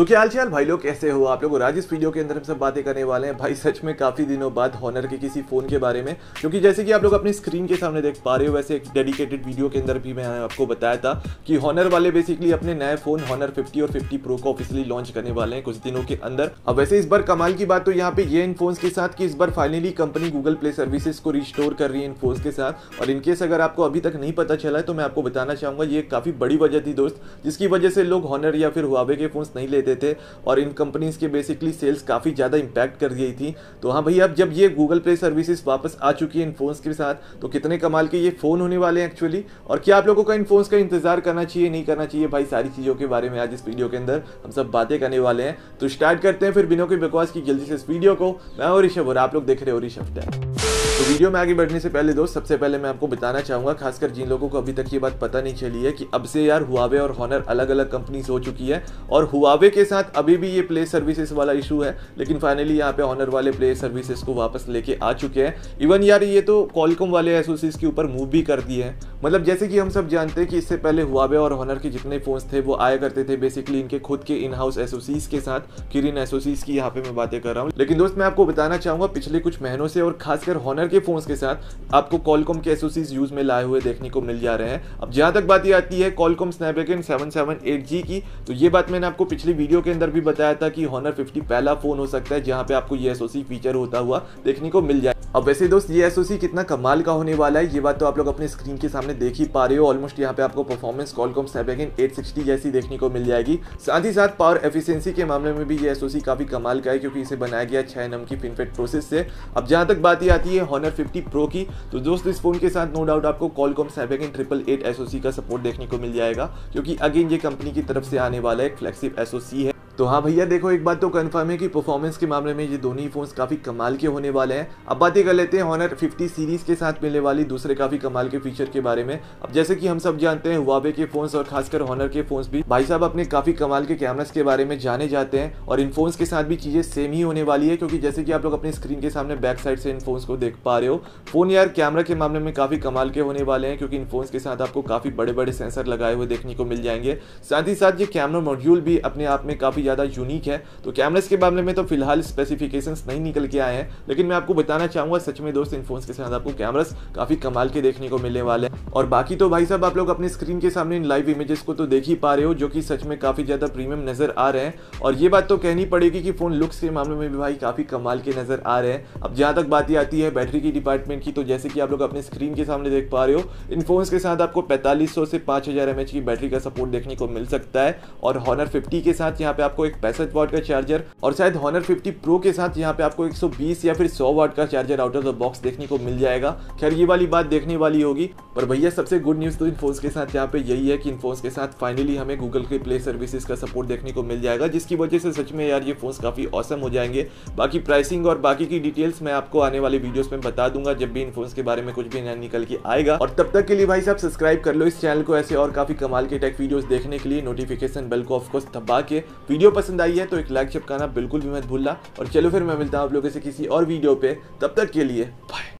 तो क्या हाल भाई लोग, कैसे हो आप लोग? आज इस वीडियो के अंदर हम सब बातें करने वाले हैं। भाई, सच में काफ़ी दिनों बाद हॉनर के किसी फ़ोन के बारे में, क्योंकि जैसे कि आप लोग अपनी स्क्रीन के सामने देख पा रहे हो, वैसे एक डेडिकेटेड वीडियो के अंदर भी मैंने आपको बताया था कि हॉनर वाले बेसिकली अपने नए फ़ोन हॉनर फिफ्टी और फिफ्टी प्रो को ऑफिसली लॉन्च करने वाले हैं कुछ दिनों के अंदर। अब वैसे इस बार कमाल की बात तो यहाँ पे ये इन फ़ोन के साथ कि इस बार finally company Google Play services को रिस्टोर कर रही है इन फ़ोन के साथ। और इनकेस अगर आपको अभी तक नहीं पता चला है तो मैं आपको बताना चाहूँगा, ये काफ़ी बड़ी वजह थी दोस्त, जिसकी वजह से लोग हॉनर या फिर हुआवे के फ़ोन नहीं लेते थे और इन कंपनीज़ के बेसिकली सेल्स काफ़ी ज़्यादा इंपैक्ट कर गई थी। तो हाँ भैया अब जब ये गूगल पे सर्विसेज़ वापस आ चुकी है इन फोन्स के साथ तो कितने कमाल के ये फ़ोन होने वाले हैं एक्चुअली और क्या आप लोगों का इन फोन्स का इंतज़ार करना चाहिए, नहीं करना चाहिए? भाई, सारी चीज़ों के बारे में आज इस वीडियो के अंदर हम सब बातें करने वाले हैं। तो स्टार्ट करते हैं फिर बिनो की बकवास की जल्दी से इस वीडियो को। मैं और ऋषभ और आप लोग देख रहे हो ऋषभ टैग तो वीडियो में आगे बढ़ने से पहले दोस्त, सबसे पहले मैं आपको बताना चाहूँगा, खासकर जिन लोगों को अभी तक ये बात पता नहीं चली है कि अब से यार हुआवे और हॉनर अलग अलग कंपनीज़ हो चुकी है और हुआवे के साथ अभी भी ये प्ले सर्विसेज़ वाला इशू है, लेकिन फाइनली यहाँ पे हॉनर वाले प्ले सर्विसेज़ को वापस लेके आ चुके हैं। इवन यार ये तो कॉलकॉम वाले एसोसीज के ऊपर मूव भी कर दिए हैं। मतलब जैसे कि हम सब जानते हैं कि इससे पहले हुआवे और हॉनर के जितने फोन्स थे, वो आया करते थे बेसिकली इनके खुद के इन हाउस एसोसीज के साथ। किरिन एसोसीज की यहाँ पे मैं बातें कर रहा हूँ। लेकिन दोस्त, मैं आपको बताना चाहूँगा, पिछले कुछ महीनों से और खासकर हॉनर के फोन्स के साथ आपको कॉलकॉम के एसोसीज यूज़ में लाए हुए देखने को मिल जा रहे हैं। अब जहाँ तक बात ये आती है कॉलकॉम स्नैपड्रैगन 778G की तो ये बात मैंने आपको पिछली वीडियो के अंदर भी बताया था कि हॉनर 50 पहला फ़ोन हो सकता है, जहाँ पे आपको ये एसओसी फीचर होता हुआ देखने को मिल जाए। अब वैसे दोस्त, ये एसओसी कितना कमाल का होने वाला है, ये बात तो आप लोग अपने स्क्रीन के सामने देख ही पा रहे हो ऑलमोस्ट यहाँ पे आपको परफॉर्मेंस कॉलकॉम स्नैपड्रैगन 860 जैसी देखने को मिल जाएगी। साथ ही साथ पावर एफिशिएंसी के मामले में भी ये एसओसी काफ़ी कमाल का है, क्योंकि इसे बनाया गया छह नम की फिनफेट प्रोसेस से। अब जहाँ तक बात ये आती है हॉनर 50 प्रो की तो दोस्त इस फ़ोन के साथ नो डाउट आपको Qualcomm Snapdragon triple eight SOC का सपोर्ट देखने को मिल जाएगा, क्योंकि अगेन ये कंपनी की तरफ़ से आने वाला एक फ्लैगशिप एसओसी है। तो हाँ भैया, देखो, एक बात तो कंफर्म है कि परफॉर्मेंस के मामले में ये दोनों ही फोन्स काफ़ी कमाल के होने वाले हैं। अब बातें कर लेते हैं हॉनर 50 सीरीज़ के साथ मिलने वाली दूसरे काफ़ी कमाल के फीचर के बारे में। अब जैसे कि हम सब जानते हैं हुआवे के फोन्स और खासकर हॉनर के फोन्स भी भाई साहब अपने काफ़ी कमाल के कैमरास के बारे में जाने जाते हैं और इन फोन्स के साथ भी चीज़ें सेम ही होने वाली है, क्योंकि जैसे कि आप लोग अपनी स्क्रीन के सामने बैक साइड से इन फोन्स को देख पा रहे हो। फ़ोन यार कैमरा के मामले में काफ़ी कमाल के होने वाले हैं, क्योंकि इन फोन्स के साथ आपको काफ़ी बड़े बड़े सेंसर लगाए हुए देखने को मिल जाएँगे। साथ ही साथ ये कैमरा मॉड्यूल भी अपने आप में काफ़ी ज़्यादा यूनिक है। तो कैमरास के मामले में तो फ़िलहाल स्पेसिफिकेशन नहीं निकल के आए हैं। लेकिन मैं आपको बताना चाहूँगा, सच में दोस्त, इन फ़ोन के साथ आपको कैमरास काफ़ी कमाल के देखने को मिलने वाले हैं। और बाकी तो भाई साहब, आप लोग अपने स्क्रीन के सामने इन लाइव इमेजेस को तो देख ही पा रहे हो, जो कि सच में काफ़ी ज़्यादा प्रीमियम नज़र आ रहे हैं। और ये बात तो कहनी पड़ेगी कि फ़ोन लुक्स के मामले में भी भाई काफ़ी कमाल के नज़र आ रहे हैं। अब जहाँ तक बात आती है बैटरी की डिपार्टमेंट की तो जैसे कि आप लोग अपने स्क्रीन के सामने देख पा रहे हो, इन फ़ोन के साथ आपको पैंतालीस से पाँच हज़ार की बैटरी का सपोर्ट देखने को मिल सकता है। और हॉनर फिफ्टी के साथ यहाँ पे आपको एक पैंसठ वॉट का चार्जर और शायद हॉनर 50 प्रो के साथ यहाँ पे आपको 120 या फिर 100 वाट का charger out of the box देखने को मिल जाएगा। खैर, ये वाली बात देखने वाली होगी, पर भैया सबसे गुड न्यूज़ तो इन फोन्स के साथ यहाँ पे यही है कि इन फोन्स के साथ फाइनली हमें गूगल के प्ले सर्विसेज़ का सपोर्ट देखने को मिल जाएगा, जिसकी वजह से सच में यार ये फोन्स काफ़ी औसम हो जाएँगे। बाकी प्राइसिंग और बाकी की डिटेल्स मैं आपको आने वाले वीडियोस में बता दूँगा, जब भी इन फोन्स के बारे में कुछ भी निकल के आएगा। और तब तक के लिए भाई साहब सब्सक्राइब कर लो इस चैनल को ऐसे और काफ़ी कमाल के टेक वीडियोस देखने के लिए नोटिफिकेशन बेल को ऑफकोर्स दबा के वीडियो पसंद आई है तो एक लाइक चिपकाना बिल्कुल भी मत भूलना। और चलो फिर मैं मिलता हूँ आप लोगों से किसी और वीडियो पे। तब तक के लिए बाय